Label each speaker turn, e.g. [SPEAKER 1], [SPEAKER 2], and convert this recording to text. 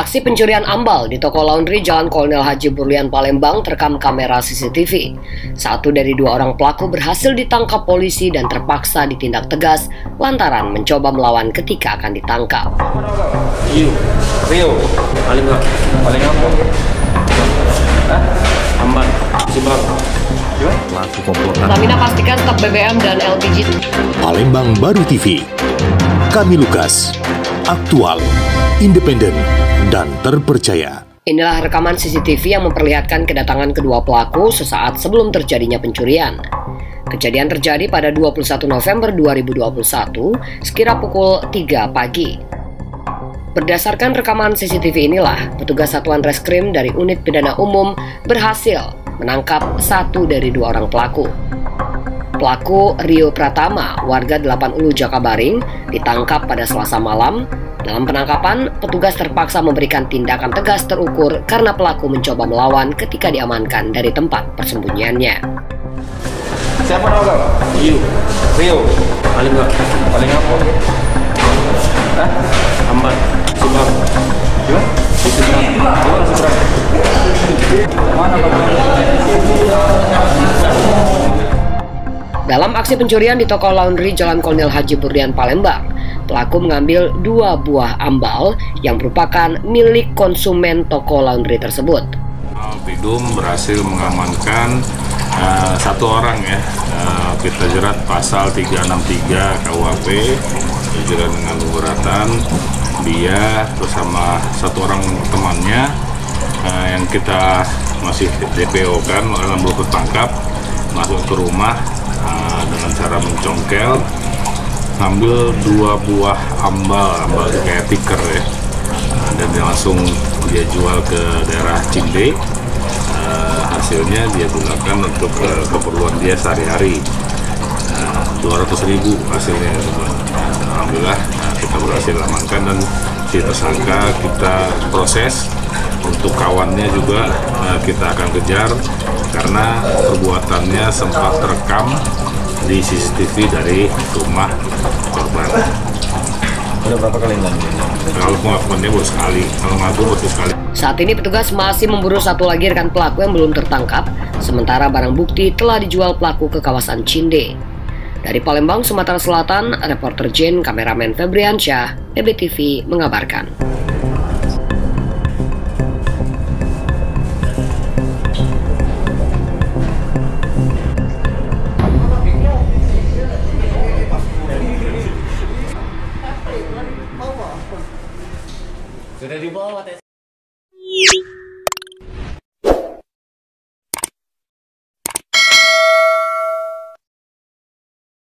[SPEAKER 1] Aksi pencurian ambal di toko laundry Jalan Kolonel Haji Burlian Palembang terekam kamera CCTV. Satu dari dua orang pelaku berhasil ditangkap polisi dan terpaksa ditindak tegas lantaran mencoba melawan ketika akan ditangkap.
[SPEAKER 2] Rio, Rio, paling paling apa? Hah? Ambal?
[SPEAKER 3] Pelaku komplotan
[SPEAKER 1] Pertamina pastikan stok BBM dan LPG
[SPEAKER 4] Palembang Baru TV. Kami Lukas, aktual, independen, dan terpercaya.
[SPEAKER 1] Inilah rekaman CCTV yang memperlihatkan kedatangan kedua pelaku sesaat sebelum terjadinya pencurian. Kejadian terjadi pada 21 November 2021 sekira pukul 3 pagi. Berdasarkan rekaman CCTV inilah, petugas Satuan Reskrim dari Unit Pidana Umum berhasil menangkap satu dari dua orang pelaku. Pelaku Rio Pratama, warga 8 Ulu Jakabaring, ditangkap pada selasa malam. Dalam penangkapan, petugas terpaksa memberikan tindakan tegas terukur karena pelaku mencoba melawan ketika diamankan dari tempat persembunyiannya.
[SPEAKER 2] Siapa nama kau? Rio, Rio, paling enggak, paling apa? Hah? Ambal, si berapa? Gimana? Berapa? Gimana
[SPEAKER 1] Dalam aksi pencurian di toko laundry Jalan Kolonel Haji Burdian Palembang, pelaku mengambil dua buah ambal yang merupakan milik konsumen toko laundry tersebut.
[SPEAKER 5] Bidum berhasil mengamankan uh, satu orang ya. Uh, kita jerat pasal 363 KUHP dijerat dengan pemberatan dia bersama satu orang temannya uh, yang kita masih DPO kan dalam belum tertangkap masuk ke rumah uh, dengan cara mencongkel ngambil dua buah ambal ambal itu kayak tiker ya. Nah, dan dia langsung dia jual ke daerah Cinde. Eh, hasilnya dia gunakan untuk eh, keperluan dia sehari-hari. Dua ratus ribu hasilnya teman Alhamdulillah nah, kita berhasil amankan dan si tersangka kita proses untuk kawannya juga eh, kita akan kejar karena perbuatannya sempat terekam di CCTV dari rumah korban.
[SPEAKER 3] Udah berapa kali ngambil?
[SPEAKER 5] Kalau pengakuannya baru sekali, kalau ngaku baru sekali.
[SPEAKER 1] Saat ini petugas masih memburu satu lagi rekan pelaku yang belum tertangkap, sementara barang bukti telah dijual pelaku ke kawasan Cinde. Dari Palembang, Sumatera Selatan, reporter Jin, kameramen Febriansyah, EBTV mengabarkan.
[SPEAKER 3] Sudah dibawa tes.